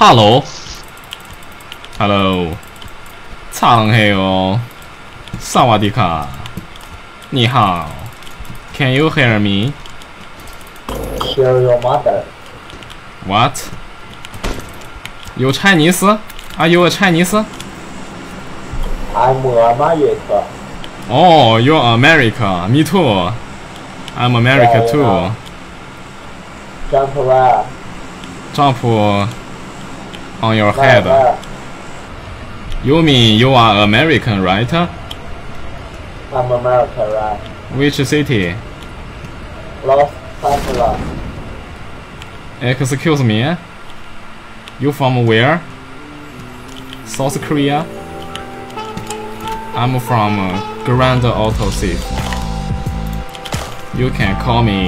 Hello，Hello，苍黑哦，萨瓦迪卡，你好，Can you hear me? Hear your mother. What? You Chinese? Are you a Chinese? I'm America. Oh, you're America. Me too. I'm America Yeah, too. yeah. Jump where? Jump on your head. You mean you are American, right? I'm American, right? Which city? Los Angeles. Excuse me. You from where? South Korea? I'm from Grand Auto City. You can call me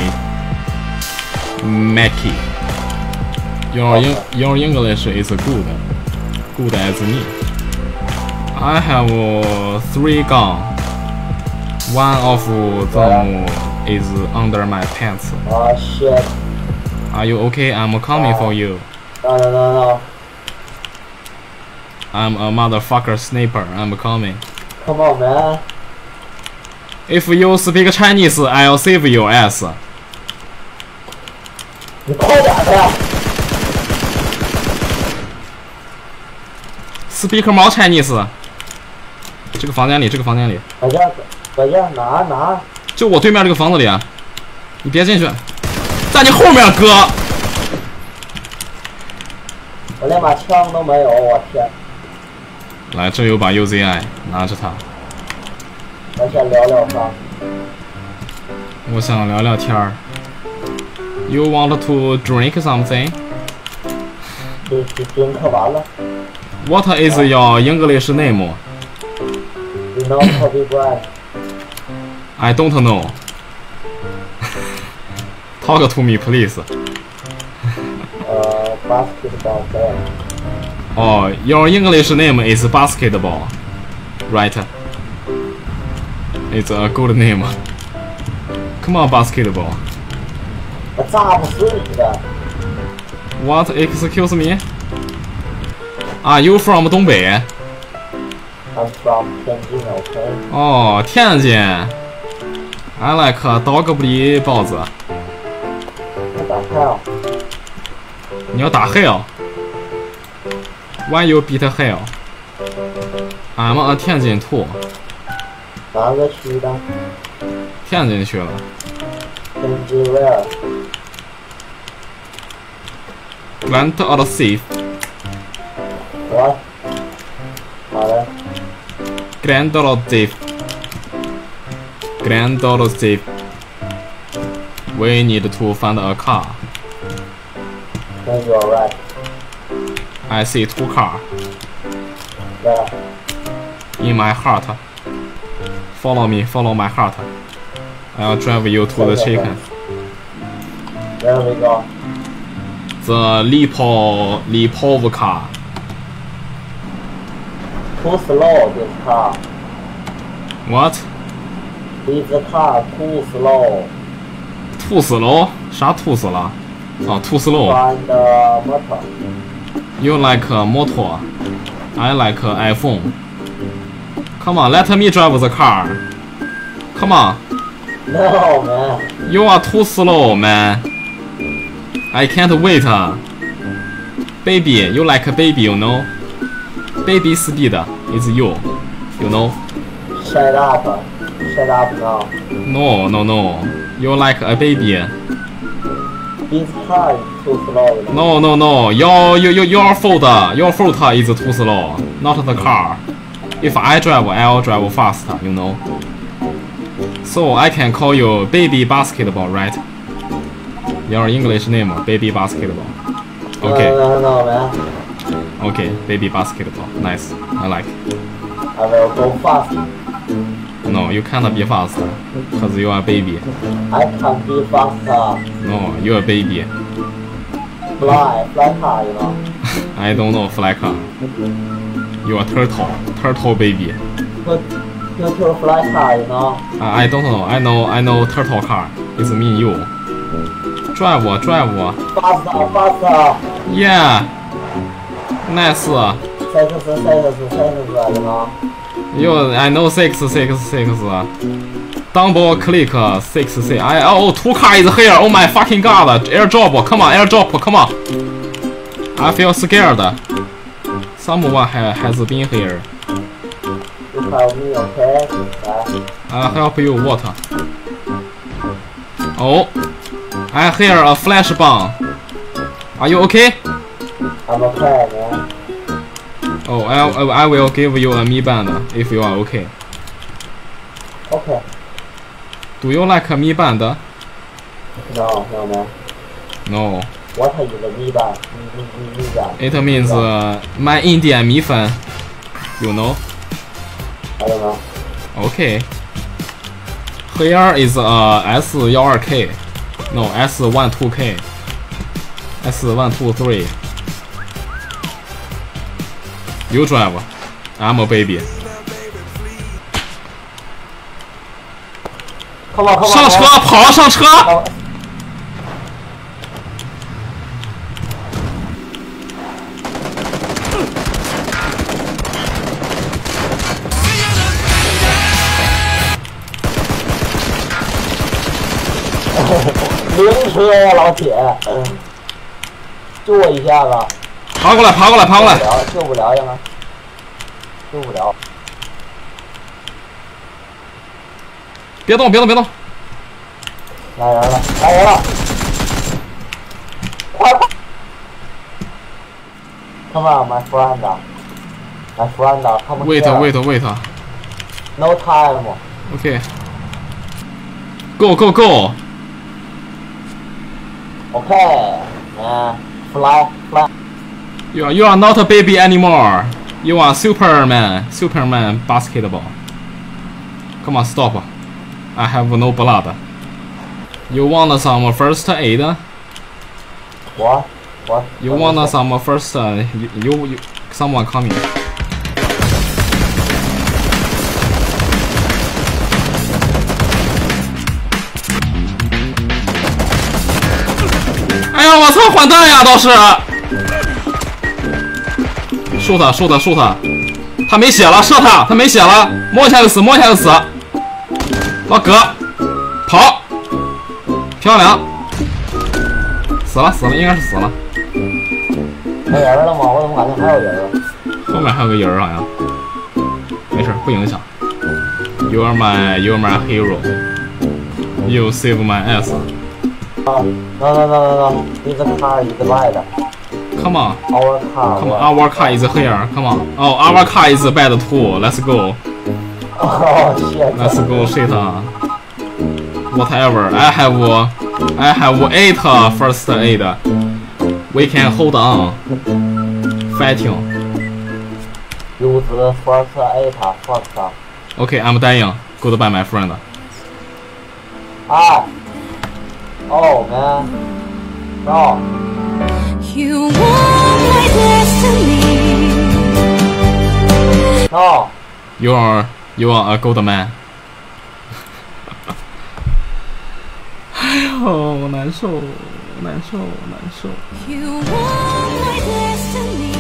Mackie. Your Eng- your English is good, good as me. I have uh, three gun. One of them is under my pants. Oh shit. Are you okay? I'm coming for you. No, no, no, no. I'm a motherfucker sniper. I'm coming. Come on, man. If you speak Chinese, I'll save your ass. 你快点的！ Speak 毛 Chinese。这个房间里，这个房间里，搁这，搁这拿拿。就我对面这个房子里啊。你别进去，在你后面，哥。我连把枪都没有，我天！来，这有把 UZI，拿着它。我想聊聊吧。我想聊聊天儿。You want to drink something? 就就军课完了。What is your English name? No, Kobe Bryant. I don't know. Talk to me, please. Uh, basketball player. Oh, your English name is basketball, right? It's a good name. Come on, basketball. What? Excuse me? Are you from 东北？I'm from 天津，OK。哦，天津。I like dog 不离包子。我打 hell。你要打 hell。Why you beat hell? I'm a 天津 too。哪个区的？天津去了。天津 where？Grand or safe? What? Mother. Granddaughter thief. Thief. We need to find a car. You're right. I see two car. Yeah. In my heart. Follow me, follow my heart. I'll drive you to the chicken. There we go. The Lipo Lipovka. Too slow this car. What? This car too slow. 吐死喽？啥吐死了？啊，吐死喽 Find the motor. You like a motor. I like a iPhone. Come on, let me drive the car. Come on. No man. You are too slow, man. I can't wait. Baby, you like a baby, you know? Baby speed is you, you know? Shut up. Shut up now. No, no, no. You're like a baby. Car too slow. No, no, no. Your, your, your, your fault. Your fault is too slow, not the car. If I drive, I'll drive fast, you know? So I can call you Baby Basketball, right? Your English name, Baby Basketball. Okay. No, no, no, man. Okay, baby basketball. Nice. I like. I will go fast. No, you cannot be fast. Cause you are a baby. I can be faster. No, you are a baby. Fly, fly car, you know. I don't know fly car. You are turtle. Turtle baby. But turtle fly car, you know. I I don't know. I know I know turtle car. It's me and you. Drive 我 drive 我 Faster, faster. Yeah. Nice. Six, six, six, you know? You, I know six six six. Double click six six. I oh two car is here. Oh my fucking god! Airdrop. Ah, come on, airdrop. Ah, come on. I feel scared. Someone ha has been here. You help me, okay? Right. I help you what? Oh, I hear a flash bomb. Are you okay? I'm okay, Oh, I, I will give you a Mi Band if you are okay. Okay. Do you like Mi Band? No, no, man. No. What the me band? It means uh, my Indian 米粉. You know? I don't know. Okay. Here is uh, S12K. No, S12K. S123. 有转不？M baby，上车跑上车！灵车呀，老铁，救我一下子！爬过来，爬过来，爬过来！救不了，救不救不了。别动，别动，别动！来人了，来人了！快快！Come on, my friend, my friend, come Wait, wait, wait. No time. Okay. Go, go, go! Okay, man, fly, fly. You are, you are not a baby anymore. You are Superman. Superman basketball. Come on, stop. I have no blood. You want some first aid? What? What? You what want is it? some first? Uh, you, you, you, someone coming. Eh 哎呀，我操，换弹呀，倒是。 射他，射他，射他！他没血了，射他，他没血了，摸一下就死，摸一下就死。老哥，跑！漂亮，死了，死了，应该是死了。没人了吗？我怎么感觉还有人啊？后面还有个人好像。没事，不影响。You are my, you are my hero. You save my ass. 啊，那那那那那，一个塔，一个赖的。Come on, Our car. come on. Our car is here. Come on. Oh, our car is bad too. Let's go. Oh shit. Let's go. Shit. Whatever. I have, I have eight uh, first aid. We can hold on. Fighting. Use the first aid uh, first. Uh. Okay, I'm dying. Goodbye, my friend. Ah. Oh man. No. You want my destiny. No. You are, you are a good man. 哎呦，难受，难受，难受。 You want